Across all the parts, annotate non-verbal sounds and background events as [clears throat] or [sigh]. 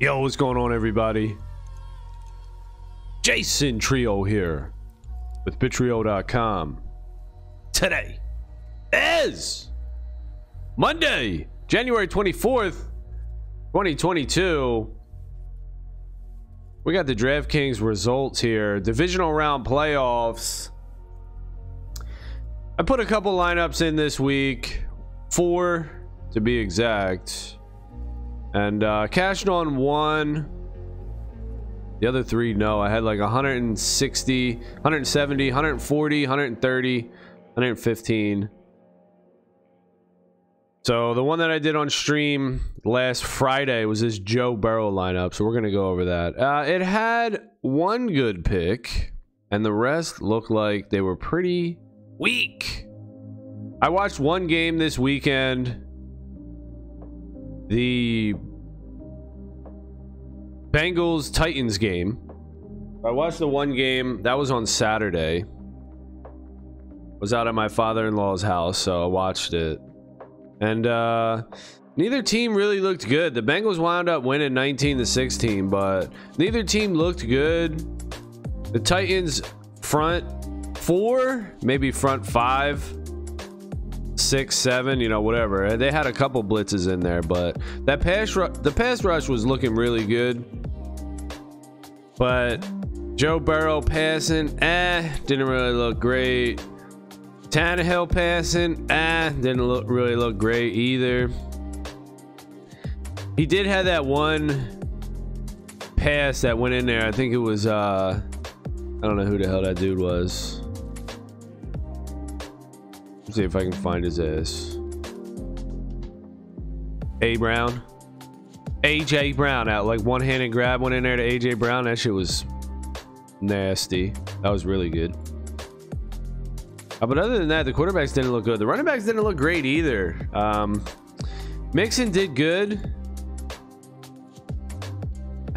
Yo, what's going on, everybody? Jason Trio here with Bittrio.com. Today is Monday, January 24th, 2022. We got the DraftKings results here. Divisional round playoffs. I put a couple lineups in this week, four to be exact, and uh, cashed on one. The other three, no. I had like 160, 170, 140, 130, 115. So the one that I did on stream last Friday was this Joe Burrow lineup. So we're to go over that. Uh, it had one good pick, and the rest looked like they were pretty weak. I watched one game this weekend. The Bengals Titans game. I watched the one game that was on Saturday. Was out at my father-in-law's house, so I watched it. And uh neither team really looked good. The Bengals wound up winning 19 to 16, but neither team looked good. The Titans front four, maybe front five, six, seven, you know, whatever. They had a couple blitzes in there, but that pass ru- the pass rush was looking really good. But Joe Burrow passing, eh, didn't really look great. Tannehill passing, eh, didn't look really look great either. He did have that one pass that went in there. I think it was uh I don't know who the hell that dude was. Let's see if I can find his ass. A Brown. AJ Brown out like one handed grab went in there to AJ Brown. That shit was nasty. That was really good. Uh, but other than that, the quarterbacks didn't look good. The running backs didn't look great either. Um, Mixon did good.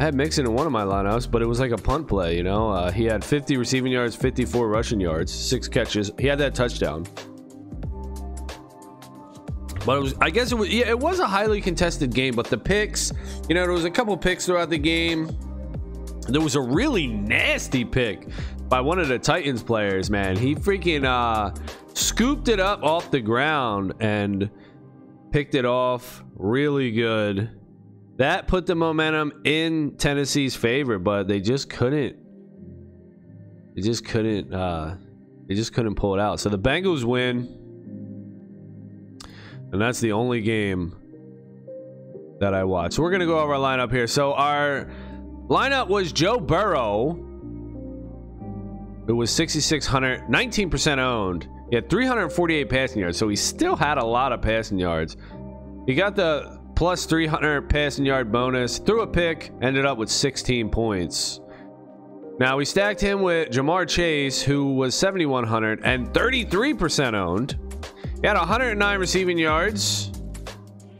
I had Mixon in one of my lineups, but it was like a punt play, you know. Uh, he had 50 receiving yards, 54 rushing yards, six catches. He had that touchdown. But was, I guess it was, yeah, it was a highly contested game. But the picks, you know, there was a couple picks throughout the game. There was a really nasty pick by one of the Titans players, man. He freaking uh, scooped it up off the ground and picked it off really good. That put the momentum in Tennessee's favor, but they just couldn't. They just couldn't. Uh, they just couldn't pull it out. So the Bengals win. And that's the only game that I watched. So we're going to go over our lineup here. So our lineup was Joe Burrow. It was 6,600, 19% owned. He had 348 passing yards. So he still had a lot of passing yards. He got the plus 300 passing yard bonus, threw a pick, ended up with 16 points. Now we stacked him with Ja'Marr Chase, who was 7,100 and 33% owned. He had 109 receiving yards.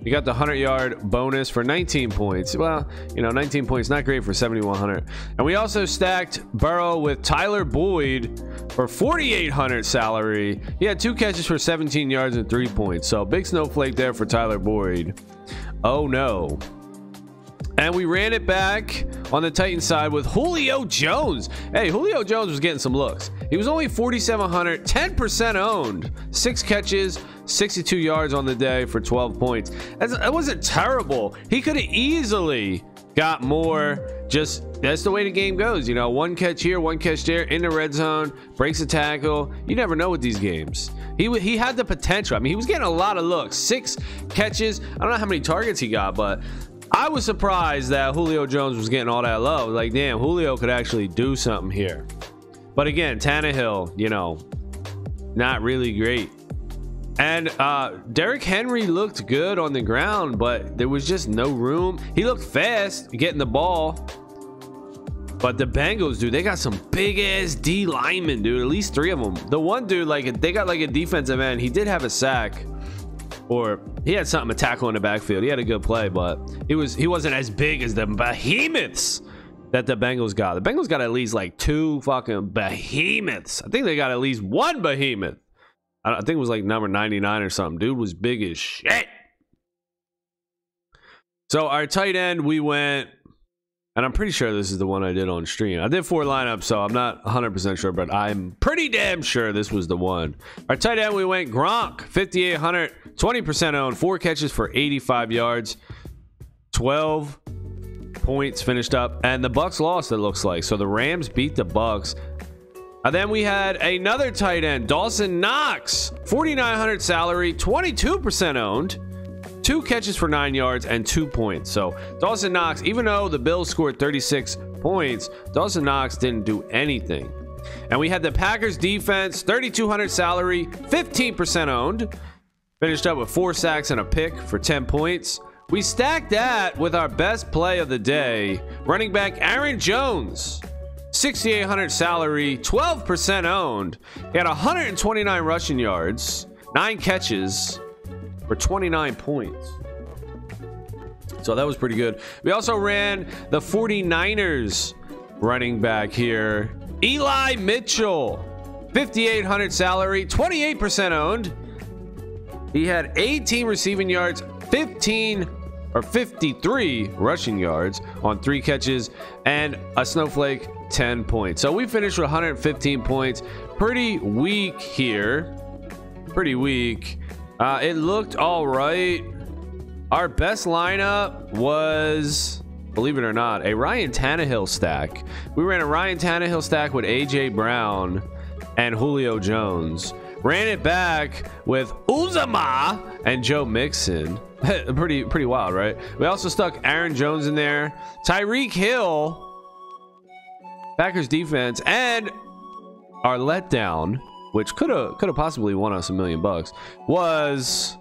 He got the 100 yard bonus for 19 points. Well, you know, 19 points, not great for 7,100. And we also stacked Burrow with Tyler Boyd for 4,800 salary. He had two catches for 17 yards and three points. So big snowflake there for Tyler Boyd. Oh no. And we ran it back on the Titan side with Julio Jones. Hey, Julio Jones was getting some looks. He was only 4,700, 10% owned, six catches, 62 yards on the day for 12 points. That wasn't terrible. He could have easily got more. Just that's the way the game goes. You know, one catch here, one catch there in the red zone, breaks a tackle. You never know with these games. He he had the potential. I mean, he was getting a lot of looks. Six catches. I don't know how many targets he got, but I was surprised that Julio Jones was getting all that love. Like, damn, Julio could actually do something here. But again, Tannehill, you know, not really great. And uh, Derrick Henry looked good on the ground, but there was just no room. He looked fast getting the ball. But the Bengals, dude, they got some big ass D linemen, dude. At least three of them. The one dude, like, they got like a defensive end. He did have a sack, or he had something to tackle in the backfield. He had a good play, but he was he wasn't as big as the behemoths that the Bengals got. The Bengals got at least like two fucking behemoths. I think they got at least one behemoth. I think it was like number 99 or something. Dude was big as shit. So our tight end, we went And I'm pretty sure this is the one I did on stream. I did four lineups, so I'm not 100% sure, but I'm pretty damn sure this was the one. Our tight end, we went Gronk, 5,800, 20% owned, four catches for 85 yards, 12 points finished up, and the Bucks lost. It looks like so. The Rams beat the Bucks. And then we had another tight end, Dawson Knox, 4,900 salary, 22% owned two catches for nine yards and two points. So Dawson Knox, even though the Bills scored 36 points, Dawson Knox didn't do anything. And we had the Packers defense, 3,200 salary, 15% owned. Finished up with four sacks and a pick for 10 points. We stacked that with our best play of the day, running back Aaron Jones. 6,800 salary, 12% owned. He had 129 rushing yards, nine catches, for 29 points. So that was pretty good. We also ran the 49ers running back here. Eli Mitchell, 5,800 salary, 28% owned. He had 18 receiving yards, 15 or 53 rushing yards on three catches, and a snowflake 10 points. So we finished with 115 points. Pretty weak here. Pretty weak. Uh, it looked all right. Our best lineup was, believe it or not, a Ryan Tannehill stack. We ran a Ryan Tannehill stack with AJ Brown and Julio Jones. Ran it back with Uzomah and Joe Mixon. [laughs] pretty pretty wild, right? We also stuck Aaron Jones in there, Tyreek Hill, Packers defense, and our letdown which could have could have possibly won us a million bucks, was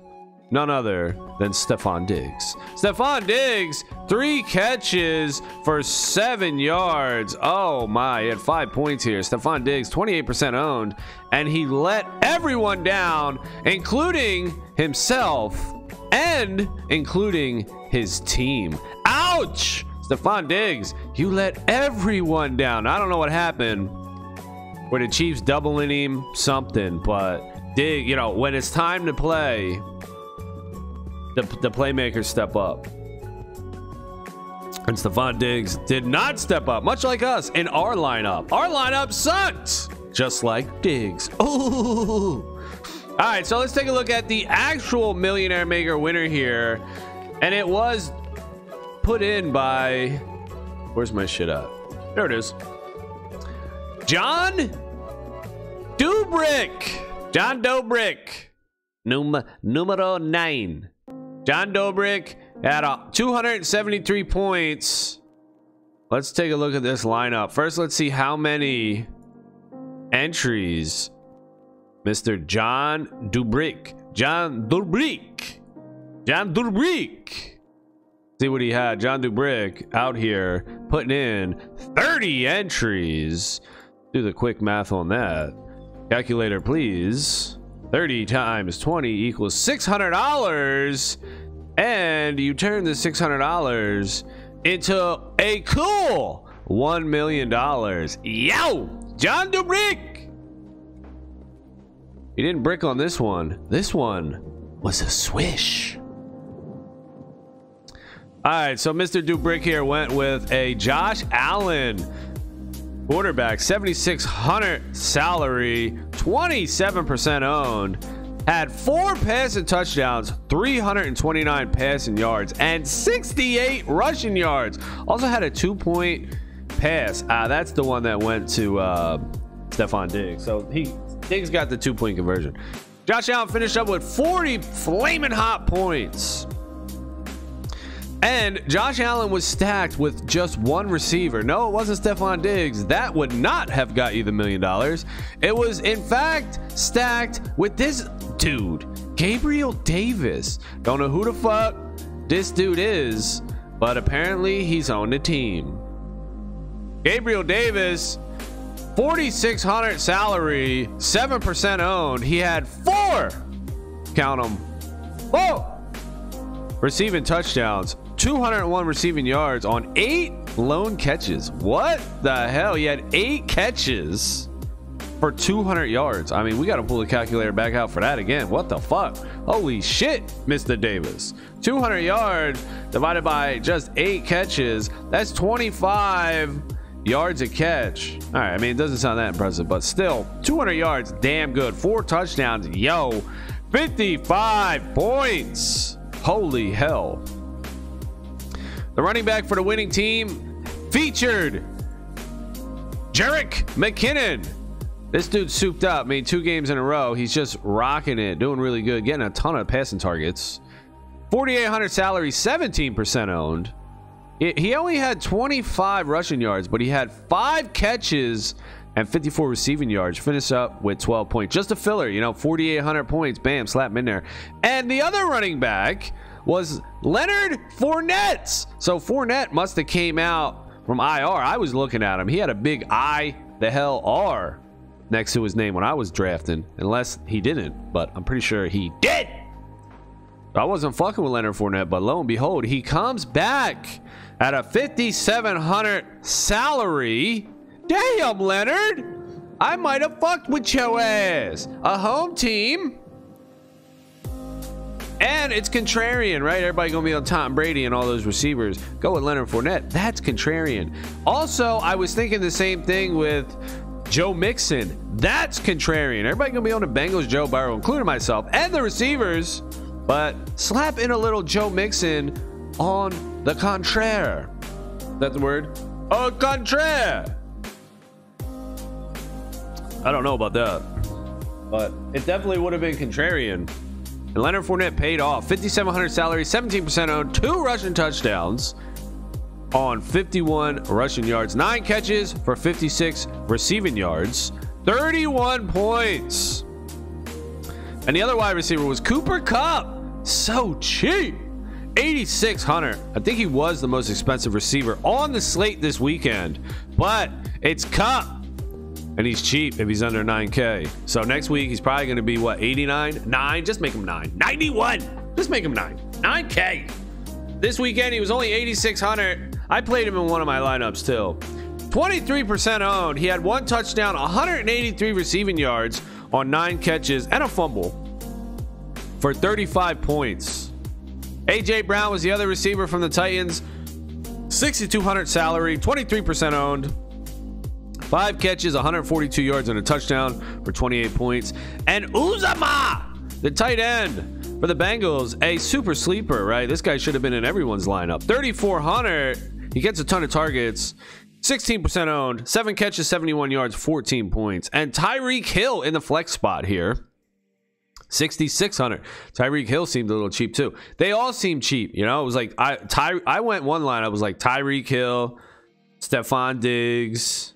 none other than Stefon Diggs. Stefon Diggs, three catches for seven yards. Oh my, he had five points here. Stefon Diggs, 28% owned, and he let everyone down, including himself and including his team. Ouch! Stefon Diggs, you let everyone down. I don't know what happened where the Chiefs doubling him something, but dig, you know, when it's time to play, the, the playmakers step up. And Stefon Diggs did not step up, much like us in our lineup. Our lineup sucked, just like Diggs. [laughs] Ooh. All right, so let's take a look at the actual Millionaire Maker winner here. And it was put in by, where's my shit at? There it is. John Dubrick. John Dobrik. Num numero nine. John Dobrik had uh, a 273 points. Let's take a look at this lineup. First, let's see how many entries Mr. John Dubrick. John Dubrick. John Dubrick. See what he had. John Dubrick out here putting in 30 entries. Do the quick math on that. Calculator, please. 30 times 20 equals $600. And you turn the $600 into a cool $1 million. Yo! John DeBrick! He didn't brick on this one. This one was a swish. All right, so Mr. Dubrick here went with a Josh Allen Quarterback, 7,600 salary, 27% owned. Had four passing touchdowns, 329 passing yards, and 68 rushing yards. Also had a two point pass. Ah, that's the one that went to uh, Stefon Diggs. So he Diggs got the two point conversion. Josh Allen finished up with 40 flaming hot points. And Josh Allen was stacked with just one receiver. No, it wasn't Stefon Diggs. That would not have got you the million dollars. It was, in fact, stacked with this dude, Gabriel Davis. Don't know who the fuck this dude is, but apparently he's on the team. Gabriel Davis, 4,600 salary, 7% owned. He had four, count them, four receiving touchdowns. 201 receiving yards on eight lone catches. What the hell? He had eight catches for 200 yards. I mean, we got to pull the calculator back out for that again. What the fuck? Holy shit, Mr. Davis. 200 yards divided by just eight catches. That's 25 yards a catch. All right, I mean, it doesn't sound that impressive, but still, 200 yards, damn good. Four touchdowns, yo, 55 points. Holy hell. The running back for the winning team featured Jerick McKinnon. This dude's souped up. I mean, two games in a row. He's just rocking it, doing really good, getting a ton of passing targets. 4,800 salary, 17% owned. He only had 25 rushing yards, but he had five catches and 54 receiving yards. Finish up with 12 points. Just a filler, you know, 4,800 points. Bam, slap him in there. And the other running back was Leonard Fournette. So Fournette must have came out from IR. I was looking at him. He had a big I the hell R next to his name when I was drafting, unless he didn't, but I'm pretty sure he did. I wasn't fucking with Leonard Fournette, but lo and behold, he comes back at a 5,700 salary. Damn, Leonard! I might have fucked with your ass. A home team. And it's contrarian, right? Everybody gonna be on Tom Brady and all those receivers. Go with Leonard Fournette. That's contrarian. Also, I was thinking the same thing with Joe Mixon. That's contrarian. Everybody gonna be on the Bengals, Joe Burrow, including myself, and the receivers. But slap in a little Joe Mixon on the contraire. That's the word? Au contraire. I don't know about that. But it definitely would have been contrarian. And Leonard Fournette paid off. 5,700 salary, 17% owned, two rushing touchdowns on 51 rushing yards, nine catches for 56 receiving yards, 31 points. And the other wide receiver was Cooper Kupp. So cheap. 8600 I think he was the most expensive receiver on the slate this weekend, but it's Kupp. And he's cheap if he's under 9K. So next week, he's probably going to be what, 89? 9? Just make him 9. 91. Just make him 9. 9K. This weekend, he was only 8,600. I played him in one of my lineups too. 23% owned. He had one touchdown, 183 receiving yards on nine catches, and a fumble for 35 points. AJ Brown was the other receiver from the Titans. 6,200 salary, 23% owned. Five catches, 142 yards, and a touchdown for 28 points. And Uzomah, the tight end for the Bengals, a super sleeper, right? This guy should have been in everyone's lineup. 3,400. He gets a ton of targets. 16% owned, seven catches, 71 yards, 14 points. And Tyreek Hill in the flex spot here. 6600 Tyreek Hill seemed a little cheap too. They all seemed cheap, you know. It was like I Ty I went one line. I was like Tyreek Hill, Stefon Diggs,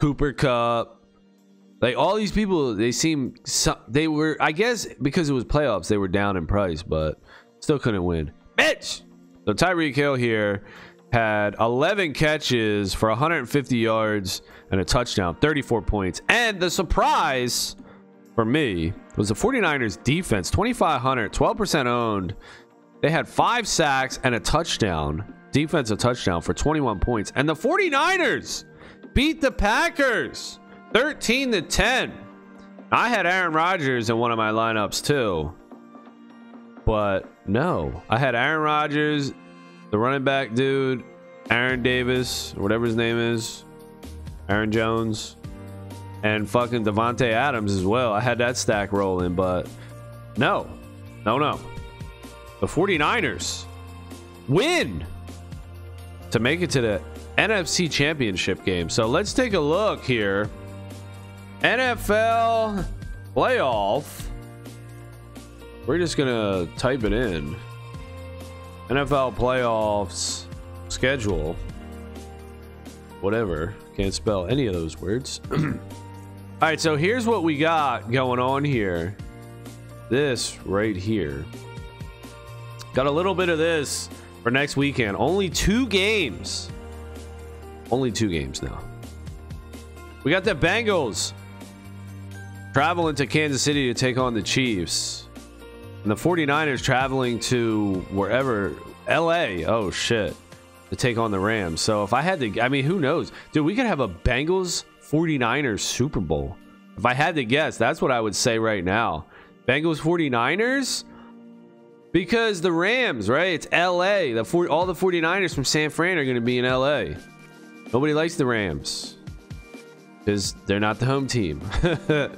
Cooper Kupp. Like all these people, they seem they were. I guess because it was playoffs, they were down in price, but still couldn't win. Bitch. So Tyreek Hill here had 11 catches for 150 yards and a touchdown, 34 points, and the surprise for me was the 49ers defense 2500 12% owned they had five sacks and a touchdown defensive touchdown for 21 points and the 49ers beat the Packers 13 to 10. I had Aaron Rodgers in one of my lineups too. But no, I had Aaron Rodgers, the running back dude, Aaron Davis, whatever his name is, Aaron Jones, and fucking Davante Adams as well. I had that stack rolling, but no, no, no. The 49ers win to make it to the NFC Championship game. So let's take a look here. NFL playoff. We're just going to type it in. NFL playoffs schedule. Whatever. Can't spell any of those words. [clears throat] All right, so here's what we got going on here. This right here. Got a little bit of this for next weekend. Only two games. Only two games now. We got the Bengals traveling to Kansas City to take on the Chiefs. And the 49ers traveling to wherever, LA. Oh, shit. To take on the Rams. So if I had to, I mean, who knows? Dude, we could have a Bengals 49ers Super Bowl. If I had to guess, that's what I would say right now. Bengals 49ers? Because the Rams, right? It's LA. The all the 49ers from San Fran are going to be in LA. Nobody likes the Rams because they're not the home team. [laughs] the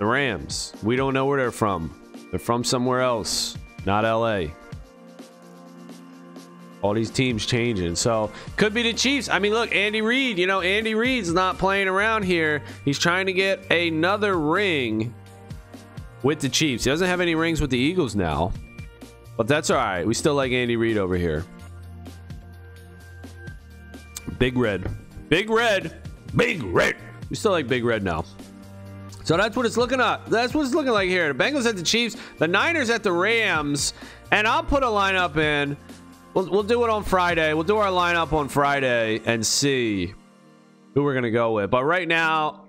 Rams. We don't know where they're from. They're from somewhere else, not LA. All these teams changing. So, could be the Chiefs. I mean, look, Andy Reid, you know, Andy Reid's not playing around here. He's trying to get another ring with the Chiefs. He doesn't have any rings with the Eagles now. But that's all right. We still like Andy Reid over here. Big Red. Big Red. Big Red. We still like Big Red now. So that's what it's looking at. That's what it's looking like here. The Bengals at the Chiefs, the Niners at the Rams, and I'll put a lineup in. We'll, we'll do it on Friday. We'll do our lineup on Friday and see who we're going to go with. But right now,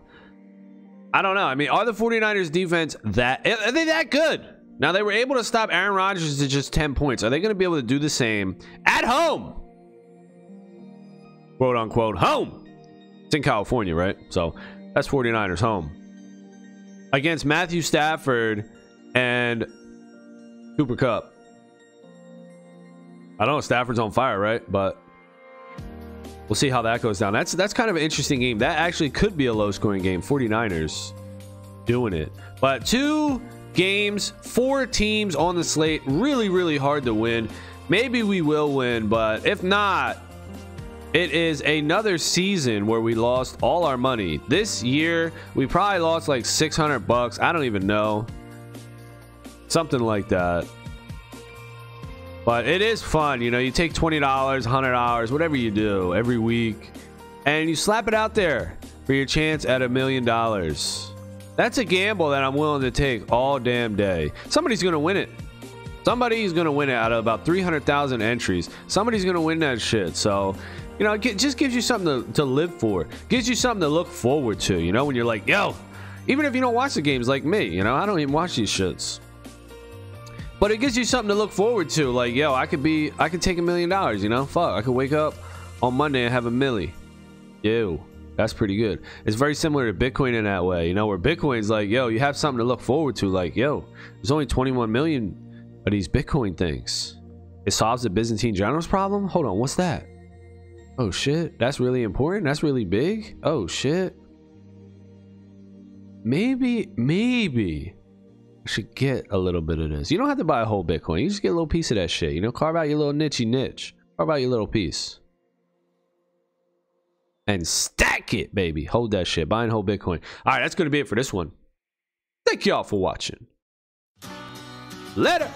I don't know. I mean, are the 49ers defense that are they that good? Now they were able to stop Aaron Rodgers to just 10 points. Are they going to be able to do the same at home? Quote unquote home. It's in California, right? So that's 49ers home. Against Matthew Stafford and Cooper Kupp. I don't know Stafford's on fire, right? But we'll see how that goes down. That's that's kind of an interesting game. That actually could be a low scoring game. 49ers doing it. But two games, four teams on the slate. Really, really hard to win. Maybe we will win, but if not, it is another season where we lost all our money. This year, we probably lost like 600 bucks. I don't even know. Something like that. But it is fun. You know, you take $20, $100, whatever you do every week, and you slap it out there for your chance at a million dollars. That's a gamble that I'm willing to take all damn day. Somebody's going to win it. Somebody's going to win it out of about 300,000 entries. Somebody's going to win that shit. So, you know, it just gives you something to, to live for. Gives you something to look forward to, you know, when you're like, yo, even if you don't watch the games like me, you know, I don't even watch these shits. But it gives you something to look forward to. Like, yo, I could be, I could take a million dollars, you know? Fuck, I could wake up on Monday and have a milli. Yo. That's pretty good. It's very similar to Bitcoin in that way, you know, where Bitcoin's like, yo, you have something to look forward to. Like, yo, there's only 21 million of these Bitcoin things. It solves the Byzantine generals problem? Hold on, what's that? Oh shit, that's really important. That's really big. Oh shit. Maybe, maybe I should get a little bit of this. You don't have to buy a whole Bitcoin. You just get a little piece of that shit. You know, carve out your little nichey niche. Carve out your little piece and stack it, baby. Hold that shit. Buy and hold Bitcoin. All right, that's going to be it for this one. Thank y'all for watching. Later.